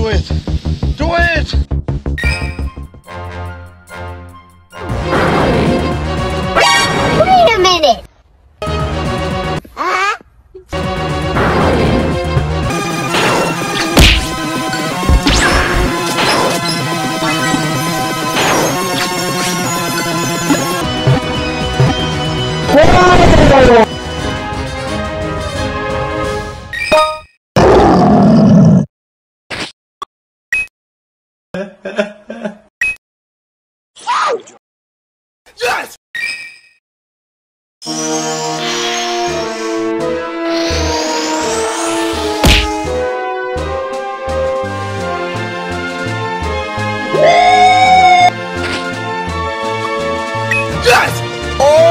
Do it! Do it! yes! Yes! Oh!